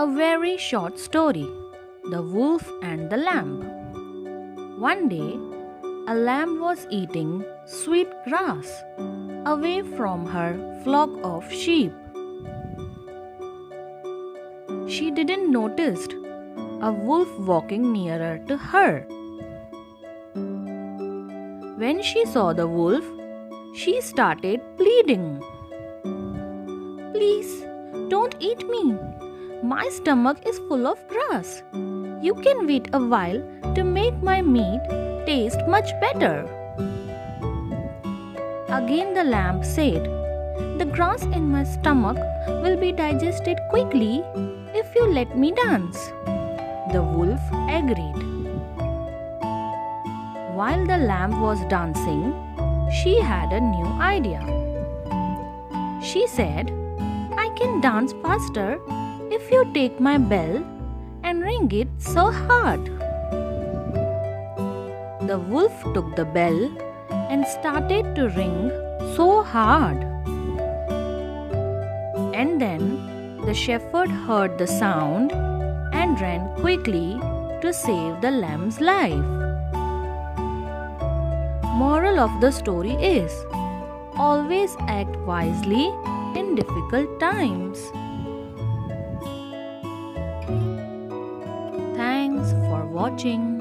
A very short story The Wolf and the Lamb. One day, a lamb was eating sweet grass away from her flock of sheep. She didn't notice a wolf walking nearer to her. When she saw the wolf, she started pleading. Please, don't eat me. My stomach is full of grass. You can wait a while to make my meat taste much better. Again, the lamb said, The grass in my stomach will be digested quickly if you let me dance. The wolf agreed. While the lamb was dancing, she had a new idea. She said, I can dance faster if you take my bell and ring it so hard. The wolf took the bell and started to ring so hard. And then the shepherd heard the sound and ran quickly to save the lamb's life. Moral of the story is always act wisely in difficult times. Watching.